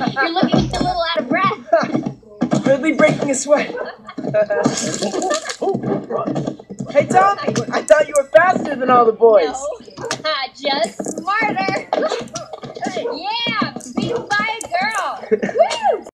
You're looking a little out of breath. Really breaking a sweat. hey, Tommy, I thought you were faster than all the boys. No, just smarter. yeah, beat by a girl.